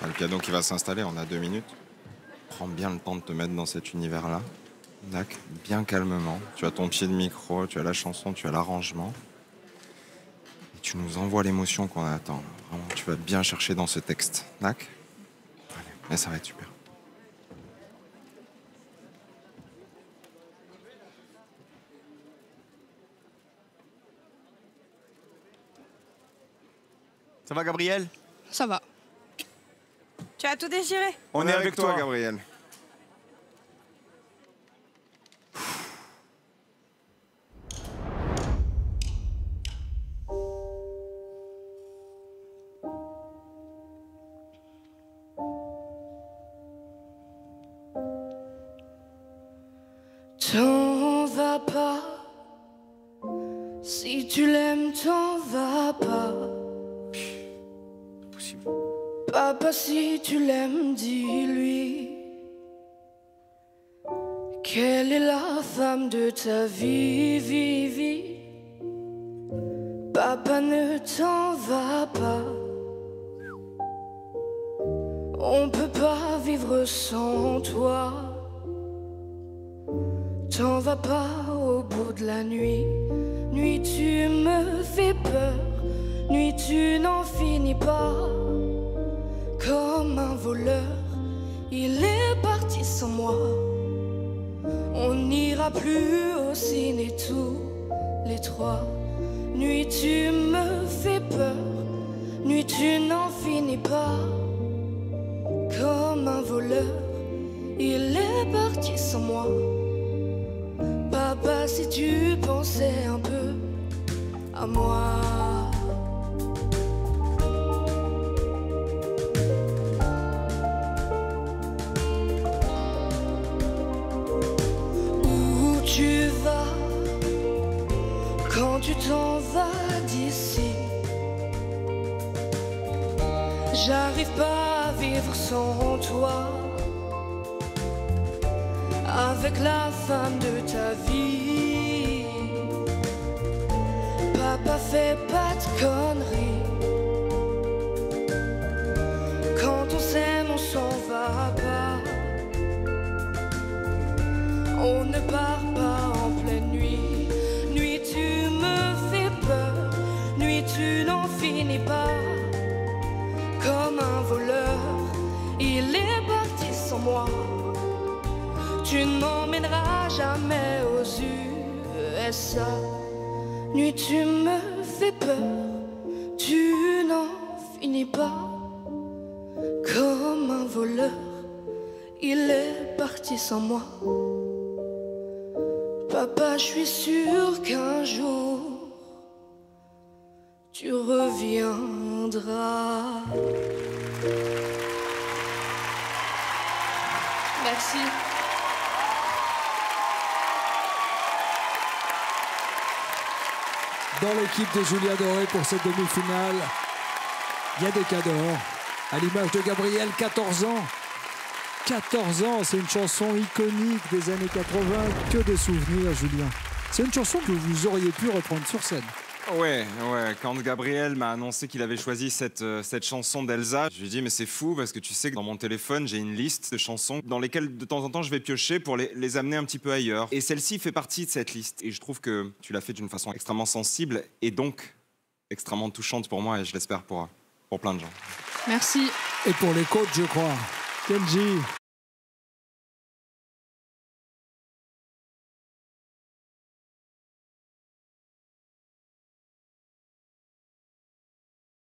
T'as le piano qui va s'installer, on a deux minutes. Prends bien le temps de te mettre dans cet univers-là. D'accord Bien calmement. Tu as ton pied de micro, tu as la chanson, tu as l'arrangement. Et tu nous envoies l'émotion qu'on attend. Vraiment, tu vas bien chercher dans ce texte. D'accord Allez, mais ça va être super. Ça va, Gabriel? Ça va. Tu as tout désiré On, est avec toi, Gabriel. T'en vas pas. Si tu l'aimes, t'en vas pas. Possible. Papa, si tu l'aimes, dis-lui. Quelle est la femme de ta vie, vie, vie Papa, ne t'en va pas. On peut pas vivre sans toi. T'en vas pas au bout de la nuit. Nuit, tu me fais peur. Nuit, tu n'en finis pas comme un voleur. Il est parti sans moi. On n'ira plus au ciné tous les trois. Nuit, tu me fais peur. Nuit, tu n'en finis pas. Comme un voleur, il est parti sans moi. Papa, si tu pensais un peu à moi. Tu vas quand tu t'en vas d'ici. J'arrive pas à vivre sans toi. Avec la femme de ta vie. Papa fait pas de conneries Tu ne m'emmèneras jamais aux USA. Nuit, tu me fais peur. Tu n'en finis pas. Comme un voleur, il est parti sans moi. Papa, je suis sûr qu'un jour tu reviendras. Merci. Dans l'équipe de Julia Doré pour cette demi-finale, il y a des cadeaux. À l'image de Gabriel, 14 ans. 14 ans, c'est une chanson iconique des années 80. Que des souvenirs, Julien. C'est une chanson que vous auriez pu reprendre sur scène. Ouais, ouais. Quand Gabriel m'a annoncé qu'il avait choisi cette, euh, cette chanson d'Elsa, je lui ai dit, mais c'est fou parce que tu sais que dans mon téléphone, j'ai une liste de chansons dans lesquelles de temps en temps je vais piocher pour les, les amener un petit peu ailleurs. Et celle-ci fait partie de cette liste. Et je trouve que tu l'as fait d'une façon extrêmement sensible et donc extrêmement touchante pour moi et je l'espère pour, pour plein de gens. Merci. Et pour les coachs, je crois. Kenji.